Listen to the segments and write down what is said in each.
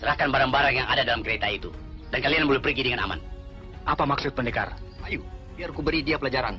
Serahkan barang-barang yang ada dalam kereta itu. Dan kalian boleh pergi dengan aman. Apa maksud pendekar? Ayo, biar ku beri dia pelajaran.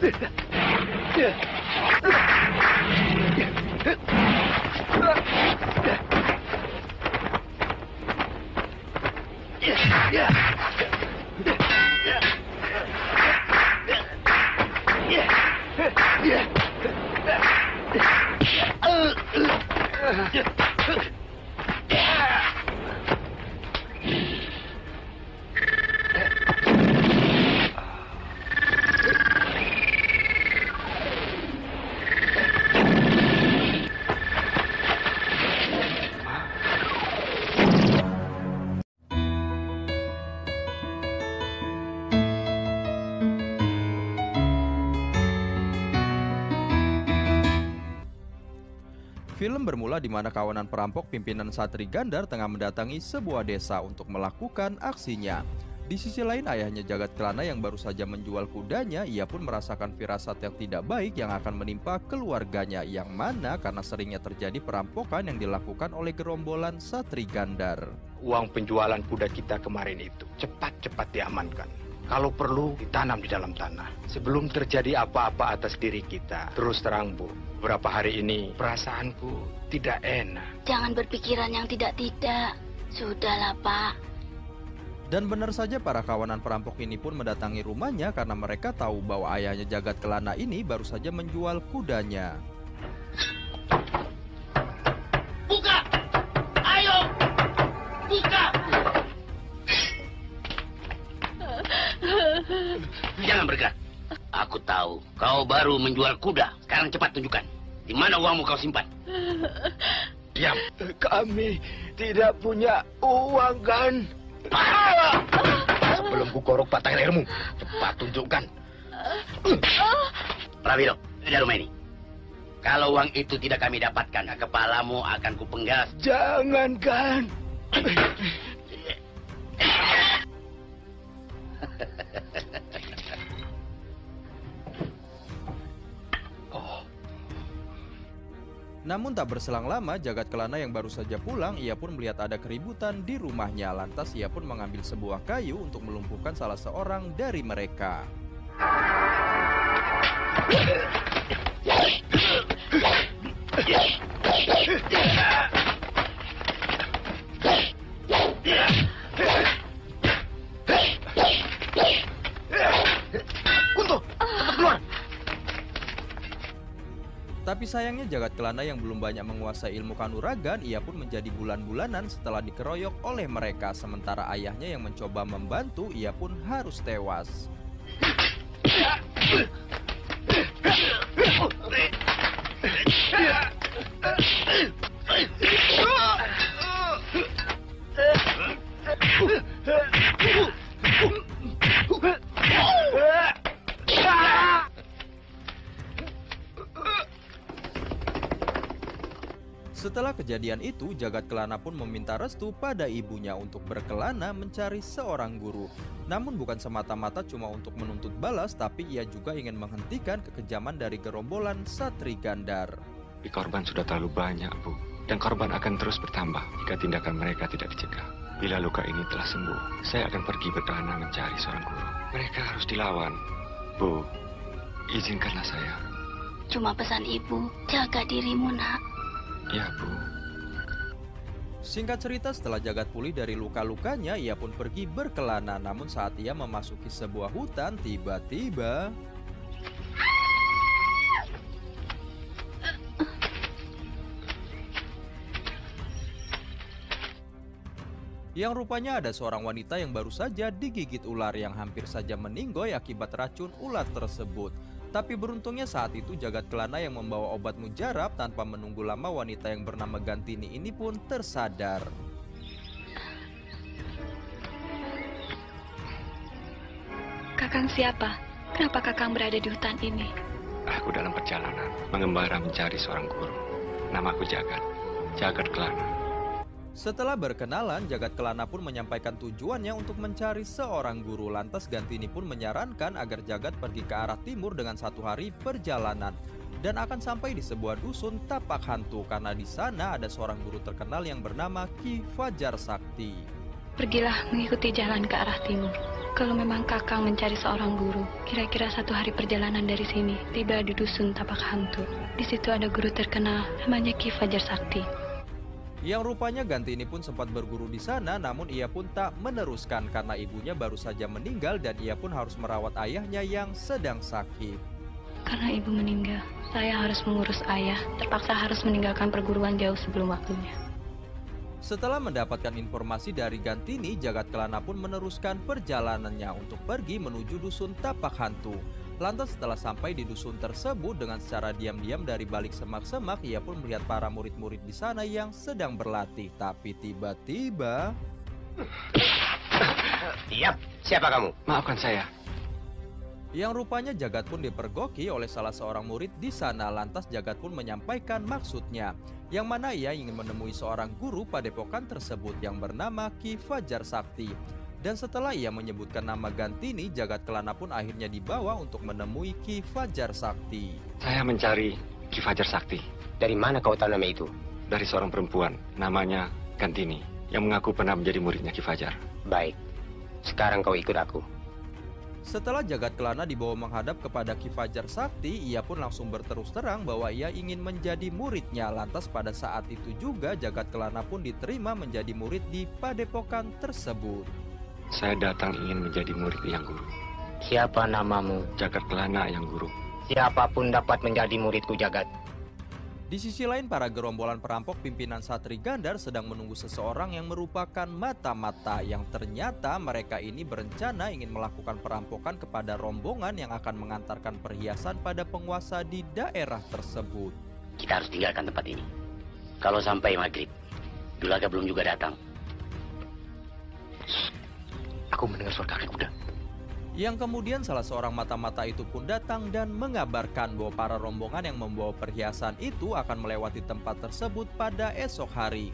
对对对 Film bermula di mana kawanan perampok pimpinan Satri Gandar tengah mendatangi sebuah desa untuk melakukan aksinya. Di sisi lain ayahnya Jagat Kelana yang baru saja menjual kudanya, ia pun merasakan firasat yang tidak baik yang akan menimpa keluarganya yang mana karena seringnya terjadi perampokan yang dilakukan oleh gerombolan Satri Gandar. Uang penjualan kuda kita kemarin itu cepat-cepat diamankan. Kalau perlu ditanam di dalam tanah. Sebelum terjadi apa-apa atas diri kita. Terus terang Bu, beberapa hari ini perasaanku tidak enak. Jangan berpikiran yang tidak-tidak. Sudahlah, Pak. Dan benar saja para kawanan perampok ini pun mendatangi rumahnya karena mereka tahu bahwa ayahnya Jagat Kelana ini baru saja menjual kudanya. Jangan bergerak. Aku tahu kau baru menjual kuda. Sekarang cepat tunjukkan. Di mana uangmu kau simpan? Diam. Kami tidak punya uang kan? Sebelum ku korok patah lehermu, cepat tunjukkan. Prawiro, lihat rumah ini. Kalau uang itu tidak kami dapatkan, kepalamu akan kupenggal. Jangan kan? Namun tak berselang lama, Jagat Kelana yang baru saja pulang, ia pun melihat ada keributan di rumahnya. Lantas ia pun mengambil sebuah kayu untuk melumpuhkan salah seorang dari mereka. Tapi sayangnya Jagat Kelana yang belum banyak menguasai ilmu kanuragan, ia pun menjadi bulan-bulanan setelah dikeroyok oleh mereka. Sementara ayahnya yang mencoba membantu, ia pun harus tewas. Kejadian itu, Jagat Kelana pun meminta restu pada ibunya untuk berkelana mencari seorang guru. Namun bukan semata-mata cuma untuk menuntut balas, tapi ia juga ingin menghentikan kekejaman dari gerombolan Satri Gandar. Korban sudah terlalu banyak, Bu. Dan korban akan terus bertambah jika tindakan mereka tidak dicegah. Bila luka ini telah sembuh, saya akan pergi berkelana mencari seorang guru. Mereka harus dilawan. Bu, izinkanlah saya. Cuma pesan ibu, jaga dirimu, nak. Ya, Bu. Singkat cerita setelah Jagat pulih dari luka-lukanya, ia pun pergi berkelana. Namun saat ia memasuki sebuah hutan, tiba-tiba... Yang rupanya ada seorang wanita yang baru saja digigit ular yang hampir saja meninggoy akibat racun ular tersebut. Tapi beruntungnya saat itu jagat kelana yang membawa obat mujarab tanpa menunggu lama wanita yang bernama Gantini ini pun tersadar. Kakang siapa? Kenapa Kakang berada di hutan ini? Aku dalam perjalanan mengembara mencari seorang guru. Namaku Jagat. Jagat Kelana. Setelah berkenalan, Jagat Kelana pun menyampaikan tujuannya untuk mencari seorang guru. Lantas Gantini pun menyarankan agar Jagat pergi ke arah timur dengan satu hari perjalanan dan akan sampai di sebuah dusun tapak hantu karena di sana ada seorang guru terkenal yang bernama Ki Fajar Sakti. Pergilah mengikuti jalan ke arah timur. Kalau memang Kakang mencari seorang guru, kira-kira satu hari perjalanan dari sini, tiba di dusun tapak hantu. Di situ ada guru terkenal, namanya Ki Fajar Sakti. Yang rupanya Ganti ini pun sempat berguru di sana namun ia pun tak meneruskan karena ibunya baru saja meninggal dan ia pun harus merawat ayahnya yang sedang sakit. Karena ibu meninggal, saya harus mengurus ayah, terpaksa harus meninggalkan perguruan jauh sebelum waktunya. Setelah mendapatkan informasi dari Gantini, Jagat Kelana pun meneruskan perjalanannya untuk pergi menuju dusun tapak hantu. Lantas setelah sampai di dusun tersebut dengan secara diam-diam dari balik semak-semak, ia pun melihat para murid-murid di sana yang sedang berlatih. Tapi tiba-tiba... Siap, siapa kamu? Maafkan saya. Yang rupanya Jagat pun dipergoki oleh salah seorang murid di sana. Lantas Jagat pun menyampaikan maksudnya, yang mana ia ingin menemui seorang guru padepokan tersebut yang bernama Ki Fajar Sakti. Dan setelah ia menyebutkan nama Gantini, Jagat Kelana pun akhirnya dibawa untuk menemui Ki Fajar Sakti. Saya mencari Ki Fajar Sakti Dari mana kau tahu nama itu? dari seorang perempuan namanya Gantini yang mengaku pernah menjadi muridnya Ki Fajar. Baik, sekarang kau ikut aku. Setelah Jagat Kelana dibawa menghadap kepada Ki Fajar Sakti, ia pun langsung berterus terang bahwa ia ingin menjadi muridnya. Lantas pada saat itu juga Jagat Kelana pun diterima menjadi murid di padepokan tersebut. Saya datang ingin menjadi murid yang guru. Siapa namamu? Jagat Kelana yang guru. Siapa pun dapat menjadi muridku jagat. Di sisi lain, para gerombolan perampok pimpinan Satri Gandar sedang menunggu seseorang yang merupakan mata-mata yang ternyata mereka ini berencana ingin melakukan perampokan kepada rombongan yang akan mengantarkan perhiasan pada penguasa di daerah tersebut. Kita harus tinggalkan tempat ini. Kalau sampai maghrib, Dulaga belum juga datang. Aku mendengar suara kakek kuda. Yang kemudian salah seorang mata-mata itu pun datang dan mengabarkan bahwa para rombongan yang membawa perhiasan itu akan melewati tempat tersebut pada esok hari.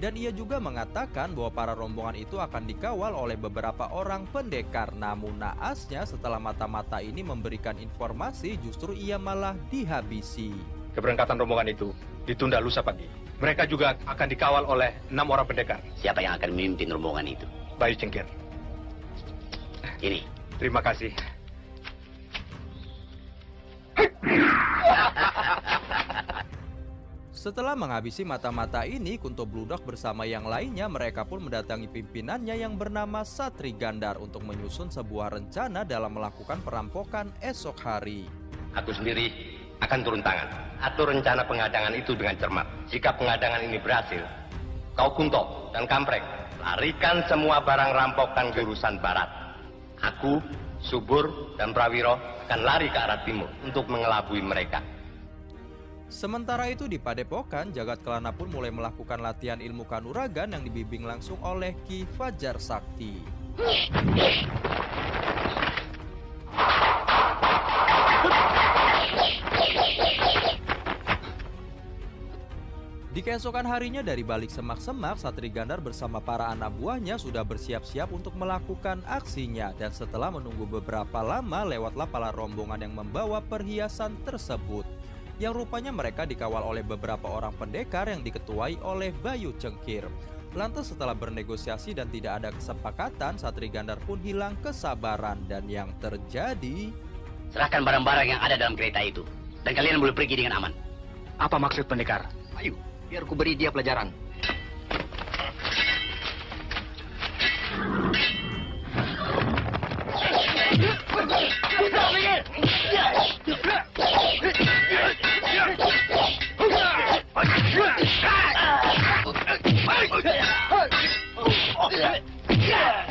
Dan ia juga mengatakan bahwa para rombongan itu akan dikawal oleh beberapa orang pendekar. Namun naasnya setelah mata-mata ini memberikan informasi justru ia malah dihabisi. Keberangkatan rombongan itu ditunda lusa pagi. Mereka juga akan dikawal oleh enam orang pendekar. Siapa yang akan memimpin rombongan itu? Bayu Cengkir. Ini, Terima kasih. Setelah menghabisi mata-mata ini, Kunto Bludak bersama yang lainnya mereka pun mendatangi pimpinannya yang bernama Satri Gandar untuk menyusun sebuah rencana dalam melakukan perampokan esok hari. Aku sendiri akan turun tangan. Atur rencana pengadangan itu dengan cermat. Jika pengadangan ini berhasil, kau kuntok dan kamprek, larikan semua barang rampokan jurusan barat. Aku, Subur, dan Prawiro akan lari ke arah timur untuk mengelabui mereka. Sementara itu di Padepokan, Jagat Kelana pun mulai melakukan latihan ilmu kanuragan yang dibimbing langsung oleh Ki Fajar Sakti. Di keesokan harinya dari balik semak-semak, Satri Gandar bersama para anak buahnya sudah bersiap-siap untuk melakukan aksinya. Dan setelah menunggu beberapa lama, lewatlah para rombongan yang membawa perhiasan tersebut. Yang rupanya mereka dikawal oleh beberapa orang pendekar yang diketuai oleh Bayu Cengkir. Lantas setelah bernegosiasi dan tidak ada kesepakatan, Satri Gandar pun hilang kesabaran. Dan yang terjadi... serahkan barang-barang yang ada dalam kereta itu. Dan kalian boleh pergi dengan aman. Apa maksud pendekar? Ayo, biar ku beri dia pelajaran. Yeah!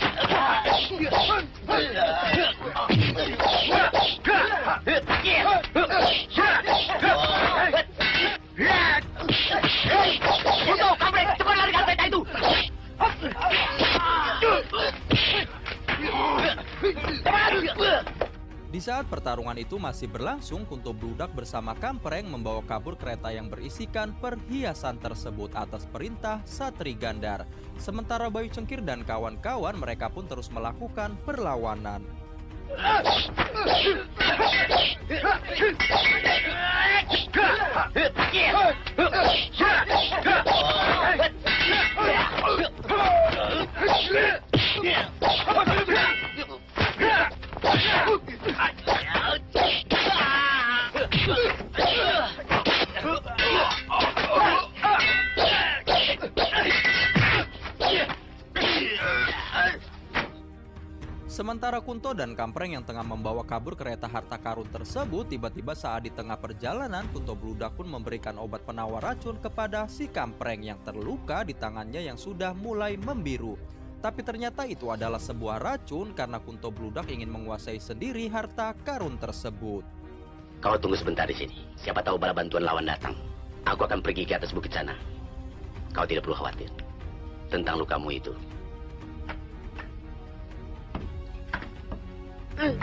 Saat pertarungan itu masih berlangsung, Kunto Bludak bersama Kampreng membawa kabur kereta yang berisikan perhiasan tersebut atas perintah Satri Gandar. Sementara Bayu Cengkir dan kawan-kawan mereka pun terus melakukan perlawanan. Sementara Kunto dan Kampreng yang tengah membawa kabur kereta harta karun tersebut, tiba-tiba saat di tengah perjalanan, Kunto Bludak pun memberikan obat penawar racun kepada si Kampreng yang terluka di tangannya yang sudah mulai membiru. Tapi ternyata itu adalah sebuah racun karena Kunto Bludak ingin menguasai sendiri harta karun tersebut. Kau tunggu sebentar di sini. Siapa tahu bala bantuan lawan datang. Aku akan pergi ke atas bukit sana. Kau tidak perlu khawatir tentang lukamu itu. Dasar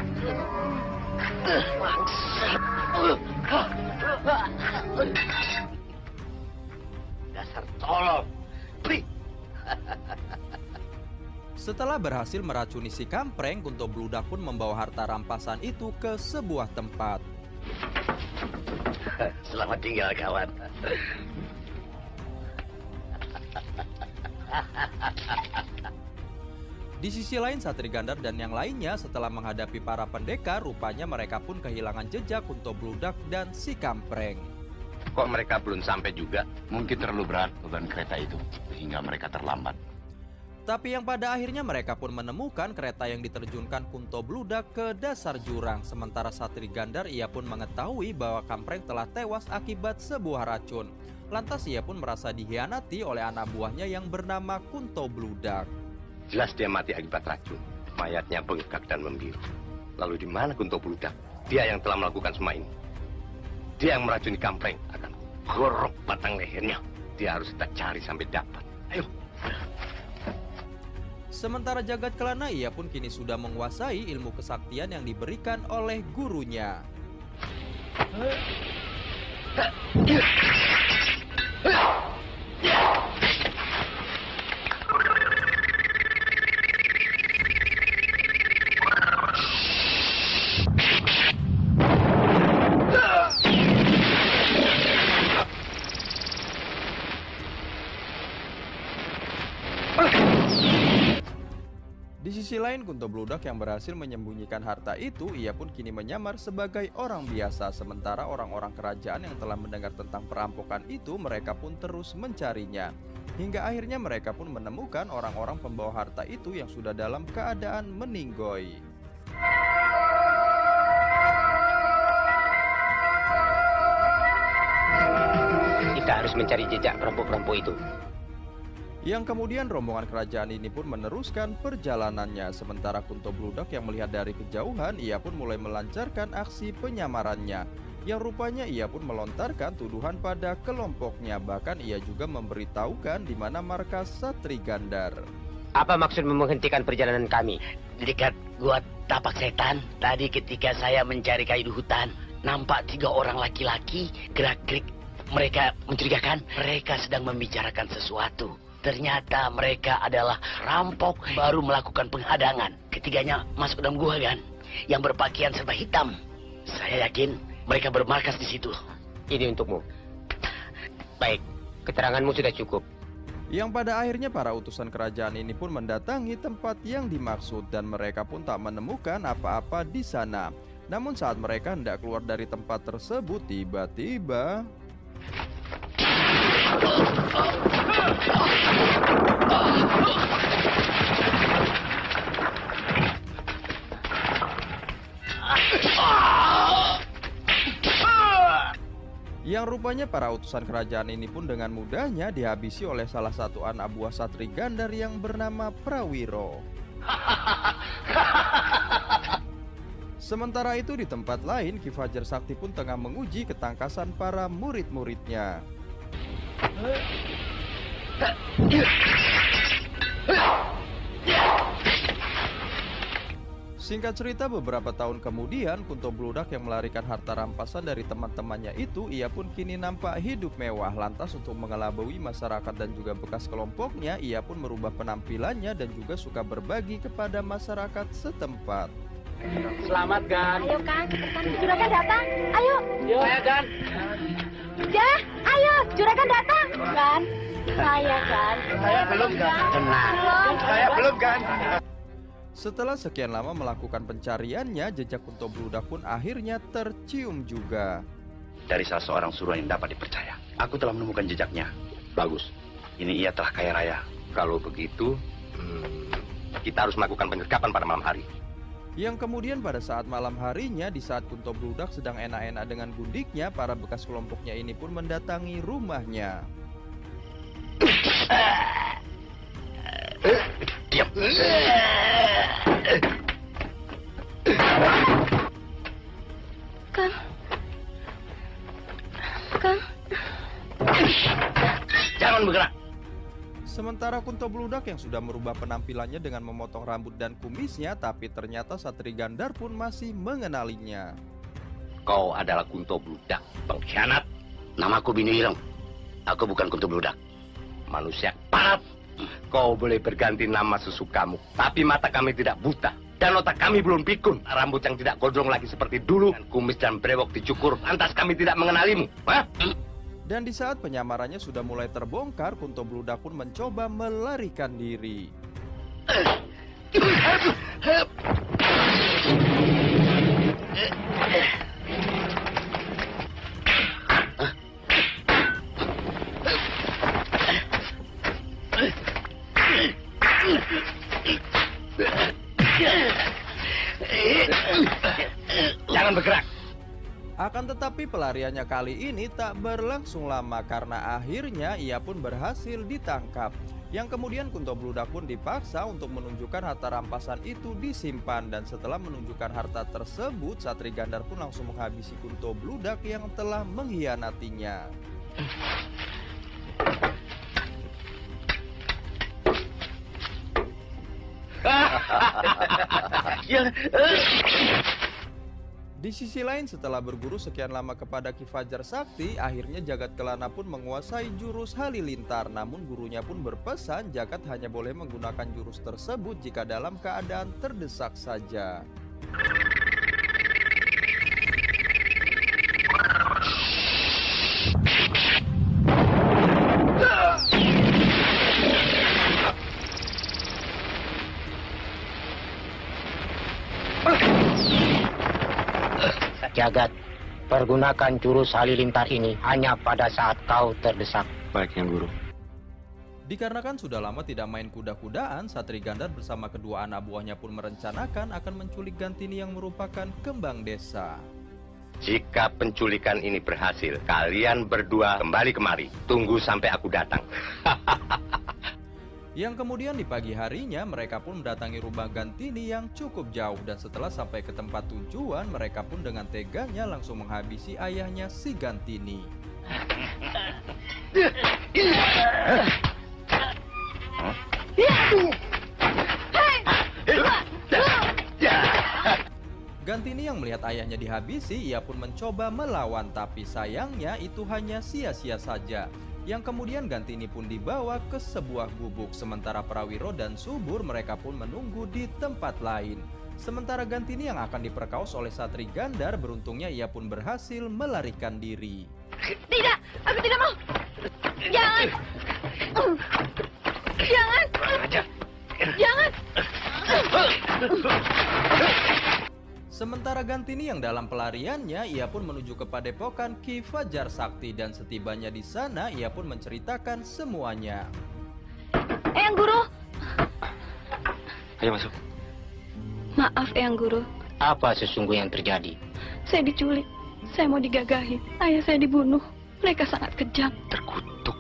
tolong. Setelah berhasil meracuni si Kampreng, Kunto Bludak pun membawa harta rampasan itu ke sebuah tempat. Selamat tinggal kawan. Di sisi lain Satri Gandar dan yang lainnya setelah menghadapi para pendekar rupanya mereka pun kehilangan jejak Kunto Bludak dan si Kampreng. Kok mereka belum sampai juga? Mungkin terlalu berat beban kereta itu sehingga mereka terlambat. Tapi yang pada akhirnya mereka pun menemukan kereta yang diterjunkan Kunto Bludak ke dasar jurang. Sementara Satri Gandar ia pun mengetahui bahwa Kampreng telah tewas akibat sebuah racun. Lantas ia pun merasa dihianati oleh anak buahnya yang bernama Kunto Bludak. Jelas dia mati akibat racun. Mayatnya bengkak dan membiru. Lalu di mana Kunto Bludak? Dia yang telah melakukan semua ini. Dia yang meracuni Kampreng. Akan gorok batang lehernya. Dia harus kita cari sampai dapat. Ayo. Sementara jagat kelana ia pun kini sudah menguasai ilmu kesaktian yang diberikan oleh gurunya. Di sisi lain, Kunto Bludak yang berhasil menyembunyikan harta itu, ia pun kini menyamar sebagai orang biasa. Sementara orang-orang kerajaan yang telah mendengar tentang perampokan itu, mereka pun terus mencarinya. Hingga akhirnya mereka pun menemukan orang-orang pembawa harta itu yang sudah dalam keadaan meninggoy. Kita harus mencari jejak perampok-perampok itu. Yang kemudian rombongan kerajaan ini pun meneruskan perjalanannya. Sementara Kunto Bludak yang melihat dari kejauhan ia pun mulai melancarkan aksi penyamarannya. Yang rupanya ia pun melontarkan tuduhan pada kelompoknya. Bahkan ia juga memberitahukan di mana markas Satri Gandar. Apa maksud menghentikan perjalanan kami? Dekat gua tapak setan. Tadi ketika saya mencari kayu hutan Nampak tiga orang laki-laki gerak-gerik. Mereka mencurigakan. Mereka sedang membicarakan sesuatu Ternyata mereka adalah rampok baru melakukan penghadangan. Ketiganya masuk dalam gua kan, yang berpakaian serba hitam. Saya yakin mereka bermarkas di situ. Ini untukmu. Baik, keteranganmu sudah cukup. Yang pada akhirnya para utusan kerajaan ini pun mendatangi tempat yang dimaksud dan mereka pun tak menemukan apa-apa di sana. Namun saat mereka hendak keluar dari tempat tersebut, tiba-tiba Yang rupanya para utusan kerajaan ini pun dengan mudahnya dihabisi oleh salah satu anak buah Satri Gandar yang bernama Prawiro. Sementara itu di tempat lain Ki Fajar Sakti pun tengah menguji ketangkasan para murid-muridnya. Singkat cerita beberapa tahun kemudian Kunto Bludak yang melarikan harta rampasan dari teman-temannya itu Ia pun kini nampak hidup mewah Lantas untuk mengelabui masyarakat dan juga bekas kelompoknya Ia pun merubah penampilannya dan juga suka berbagi kepada masyarakat setempat Selamat, Gan. Ayo, Kang, cepetan. Juragan datang. Ayo. Yo. Saya, Gan. Ya, ayo. Juragan datang. Gan. Saya, Gan. Saya belum, Gan. Tenang. Saya belum, Gan. Setelah sekian lama melakukan pencariannya, jejak Kunto Bludak pun akhirnya tercium juga. Dari salah seorang suruhan yang dapat dipercaya. Aku telah menemukan jejaknya. Bagus. Ini ia telah kaya raya. Kalau begitu, hmm, kita harus melakukan penyergapan pada malam hari. Yang kemudian pada saat malam harinya di saat Kunto Bludak sedang enak-enak dengan gundiknya, para bekas kelompoknya ini pun mendatangi rumahnya. Diam. Sementara Kunto Bludak yang sudah merubah penampilannya dengan memotong rambut dan kumisnya, tapi ternyata Satri Gandar pun masih mengenalinya. Kau adalah Kunto Bludak, pengkhianat. Namaku Binu Ireng. Aku bukan Kunto Bludak. Manusia parat. Kau boleh berganti nama sesukamu, tapi mata kami tidak buta. Dan otak kami belum pikun. Rambut yang tidak gondrong lagi seperti dulu. Dan kumis dan brewok dicukur. Lantas kami tidak mengenalimu. Hah? Dan di saat penyamarannya sudah mulai terbongkar, Kunto Bludak pun mencoba melarikan diri. Jangan tetapi pelariannya kali ini tak berlangsung lama karena akhirnya ia pun berhasil ditangkap. Yang kemudian Kunto Bludak pun dipaksa untuk menunjukkan harta rampasan itu disimpan dan setelah menunjukkan harta tersebut Satri Gandar pun langsung menghabisi Kunto Bludak yang telah mengkhianatinya. Di sisi lain setelah berguru sekian lama kepada Ki Fajar Sakti, akhirnya Jagat Kelana pun menguasai jurus Halilintar. Namun gurunya pun berpesan Jagat hanya boleh menggunakan jurus tersebut jika dalam keadaan terdesak saja. Jagat, pergunakan jurus halilintar ini hanya pada saat kau terdesak. Baik, Yang Guru. Dikarenakan sudah lama tidak main kuda-kudaan, Satri Gandar bersama kedua anak buahnya pun merencanakan akan menculik Gantini yang merupakan kembang desa. Jika penculikan ini berhasil, kalian berdua kembali kemari. Tunggu sampai aku datang. Yang kemudian di pagi harinya mereka pun mendatangi rumah Gantini yang cukup jauh dan setelah sampai ke tempat tujuan mereka pun dengan teganya langsung menghabisi ayahnya si Gantini. Gantini yang melihat ayahnya dihabisi, ia pun mencoba melawan tapi sayangnya itu hanya sia-sia saja. Yang kemudian Gantini pun dibawa ke sebuah gubuk sementara Prawiro dan Subur mereka pun menunggu di tempat lain. Sementara Gantini yang akan diperkaos oleh Satri Gandar beruntungnya ia pun berhasil melarikan diri. Tidak, aku tidak mau. Jangan. Jangan. Jangan. Sementara Gantini yang dalam pelariannya, ia pun menuju ke padepokan Ki Fajar Sakti dan setibanya di sana, ia pun menceritakan semuanya. Eyang Guru, Ayo masuk. Maaf, Eyang Guru. Apa sesungguhnya yang terjadi? Saya diculik. Saya mau digagahi. Ayah saya dibunuh. Mereka sangat kejam. Terkutuk.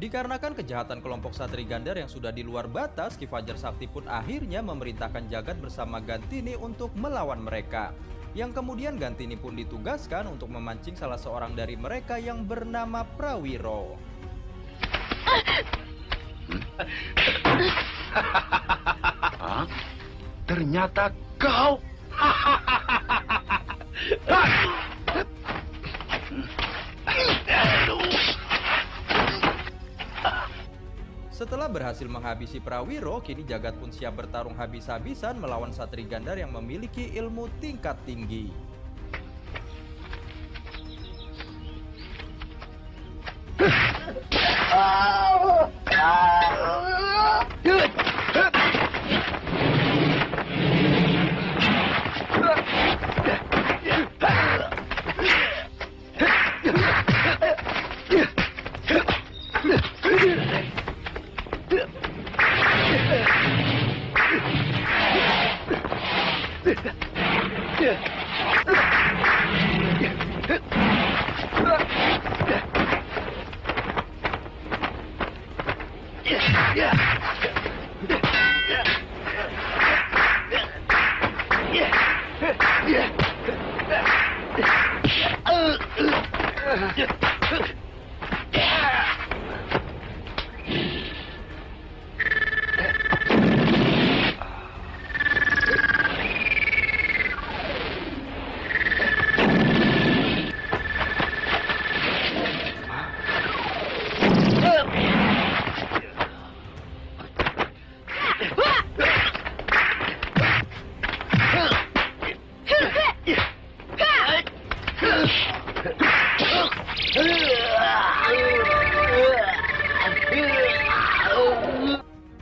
Dikarenakan kejahatan kelompok Satri Gandar yang sudah di luar batas, Ki Fajar Sakti pun akhirnya memerintahkan Jagat bersama Gantini untuk melawan mereka. Yang kemudian Gantini pun ditugaskan untuk memancing salah seorang dari mereka yang bernama Prawiro. Ternyata kau. Setelah berhasil menghabisi Prawiro, kini Jagat pun siap bertarung habis-habisan melawan Satri Gandar yang memiliki ilmu tingkat tinggi. Yeah.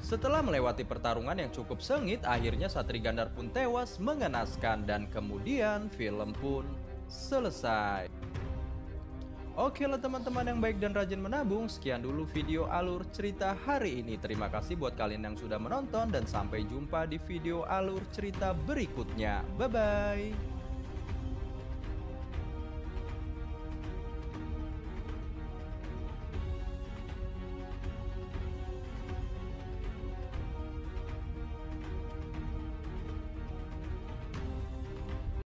Setelah melewati pertarungan yang cukup sengit, akhirnya Satri Gandar pun tewas mengenaskan dan kemudian film pun selesai. Oke lah teman-teman yang baik dan rajin menabung, sekian dulu video alur cerita hari ini. Terima kasih buat kalian yang sudah menonton dan sampai jumpa di video alur cerita berikutnya. Bye-bye.